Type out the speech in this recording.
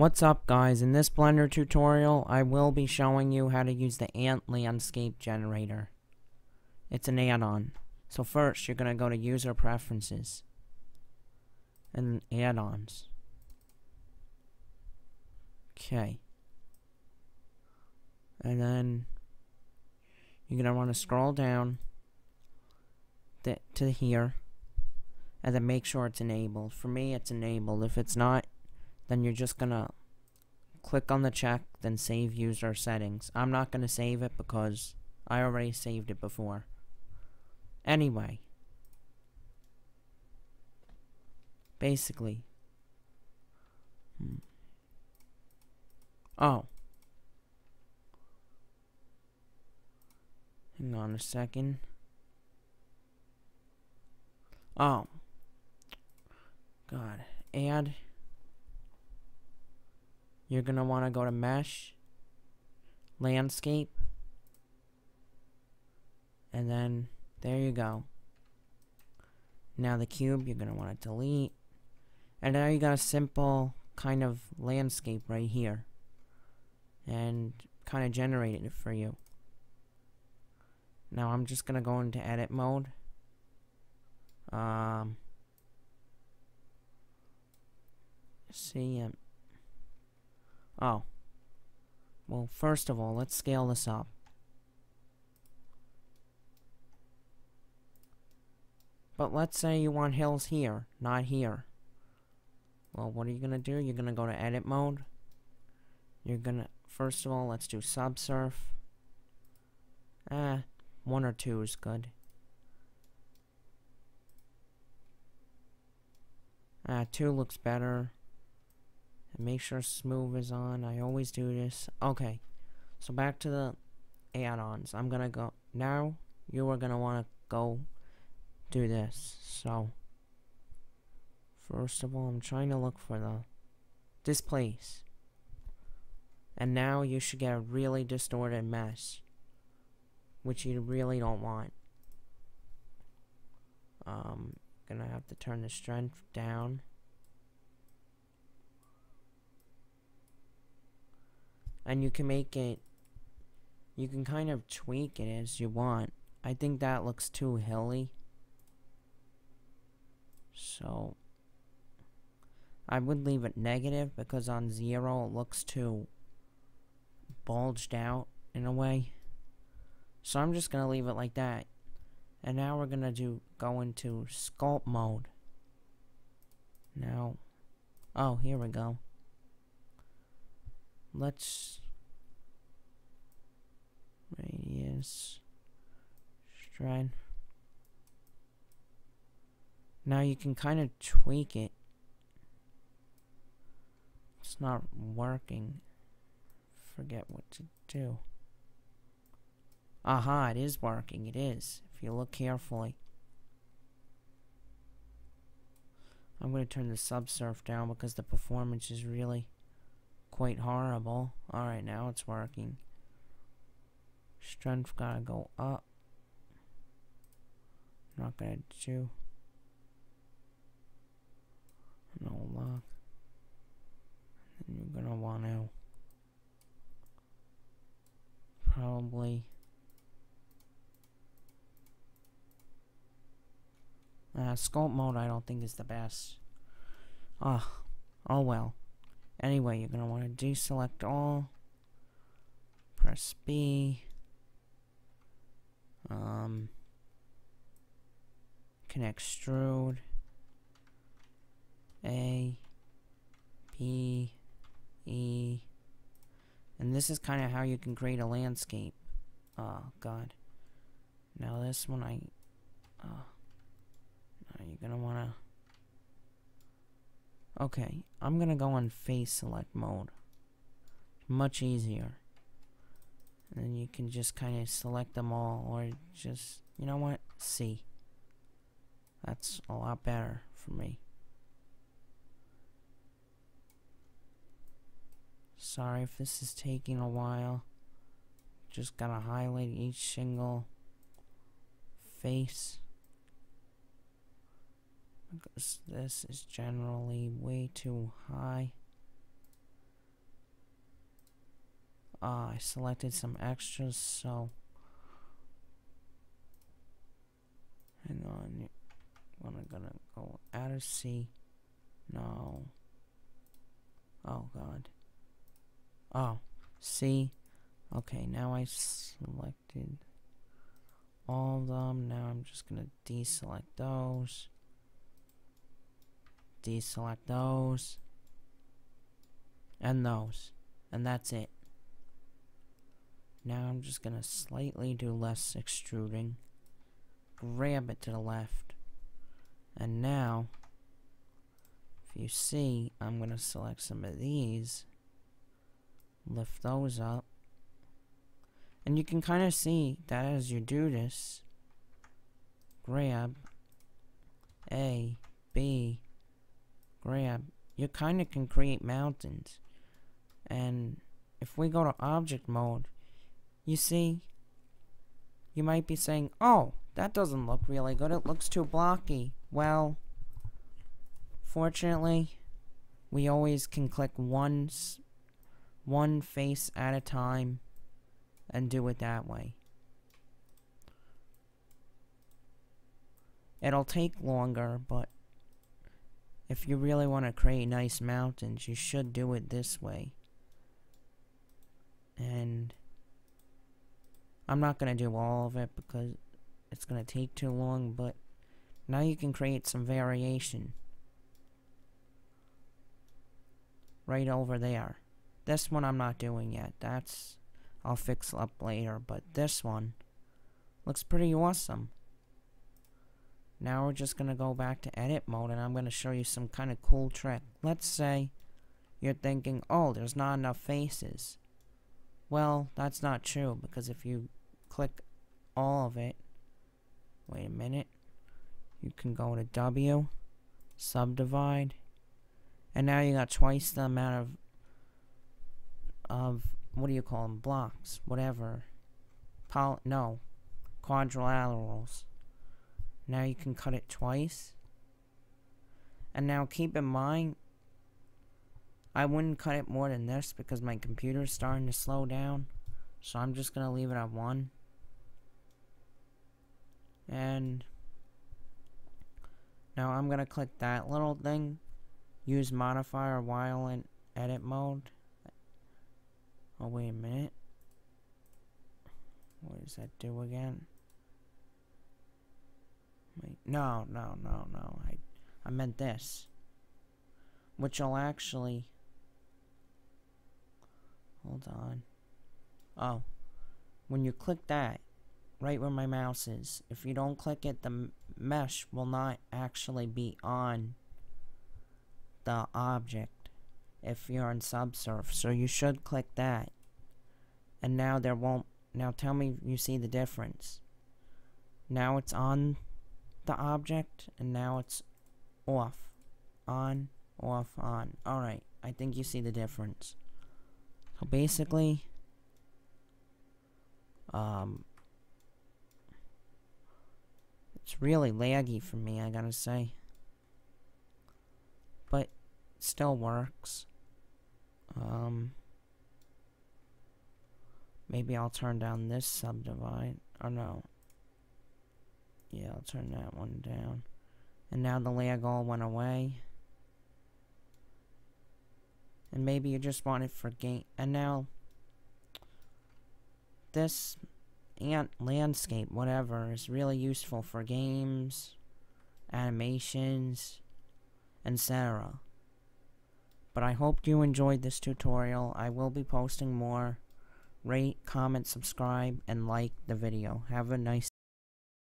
What's up guys, in this Blender tutorial I will be showing you how to use the Ant Landscape Generator. It's an add-on. So first you're going to go to User Preferences and Add-ons. Okay. And then you're going to want to scroll down to here and then make sure it's enabled. For me it's enabled. If it's not then you're just gonna click on the check, then save user settings. I'm not gonna save it because I already saved it before. Anyway, basically, hmm. oh, hang on a second. Oh, God, add you're going to want to go to Mesh, Landscape, and then there you go. Now the cube, you're going to want to delete. And now you got a simple kind of landscape right here. And kind of generated it for you. Now I'm just going to go into edit mode. Um, see, um, Oh. Well, first of all, let's scale this up. But let's say you want hills here, not here. Well, what are you going to do? You're going to go to edit mode. You're going to, first of all, let's do subsurf. Ah, one or two is good. Ah, two looks better. Make sure smooth is on. I always do this. Okay. So back to the add-ons. I'm gonna go now you are gonna wanna go do this. So first of all I'm trying to look for the Displace. And now you should get a really distorted mess. Which you really don't want. Um gonna have to turn the strength down. And you can make it you can kind of tweak it as you want. I think that looks too hilly. So I would leave it negative because on zero it looks too bulged out in a way. So I'm just gonna leave it like that. And now we're gonna do go into sculpt mode. Now oh here we go let's radius stride. Now you can kind of tweak it. It's not working. Forget what to do. Aha it is working. It is if you look carefully. I'm going to turn the subsurf down because the performance is really quite horrible. Alright, now it's working. Strength gotta go up. Not gonna do. No luck. You're gonna want to probably uh, sculpt mode I don't think is the best. Ah, oh well. Anyway, you're going to want to deselect all. Press B. Um, can extrude. A. B. E. And this is kind of how you can create a landscape. Oh, God. Now this one I... Uh, now you're going to want. Okay, I'm gonna go on face select mode. Much easier. And then you can just kind of select them all, or just, you know what, C. That's a lot better for me. Sorry if this is taking a while. Just gotta highlight each single face because this is generally way too high uh, I selected some extras, so hang on. I'm gonna go out of C. No. Oh god. Oh, C. Okay, now I selected all of them. Now I'm just gonna deselect those. Deselect those. And those. And that's it. Now I'm just gonna slightly do less extruding. Grab it to the left. And now, if you see, I'm gonna select some of these. Lift those up. And you can kind of see that as you do this, grab A, B, grab, you kind of can create mountains. And if we go to object mode, you see, you might be saying, oh, that doesn't look really good. It looks too blocky. Well, fortunately, we always can click one, one face at a time and do it that way. It'll take longer, but if you really want to create nice mountains, you should do it this way. And I'm not going to do all of it because it's going to take too long, but now you can create some variation. Right over there. This one I'm not doing yet. That's I'll fix up later, but this one looks pretty awesome. Now we're just going to go back to edit mode and I'm going to show you some kind of cool trick. Let's say you're thinking, oh, there's not enough faces. Well, that's not true because if you click all of it, wait a minute, you can go to W, subdivide, and now you got twice the amount of, of what do you call them, blocks, whatever, Poly no, quadrilaterals. Now you can cut it twice. And now keep in mind, I wouldn't cut it more than this because my computer is starting to slow down. So I'm just going to leave it at 1. And now I'm going to click that little thing. Use modifier while in edit mode. Oh, wait a minute. What does that do again? Wait, no, no, no, no. I, I meant this. Which will actually Hold on. Oh. When you click that, right where my mouse is, if you don't click it, the mesh will not actually be on the object if you're in subsurf. So you should click that. And now there won't... Now tell me you see the difference. Now it's on the object, and now it's off. On, off, on. Alright, I think you see the difference. So basically, um, it's really laggy for me, I gotta say. But still works. Um, maybe I'll turn down this subdivide. Or no. Yeah, I'll turn that one down. And now the lag all went away and maybe you just want it for game. And now, this ant landscape, whatever, is really useful for games, animations, etc. But I hope you enjoyed this tutorial. I will be posting more. Rate, comment, subscribe, and like the video. Have a nice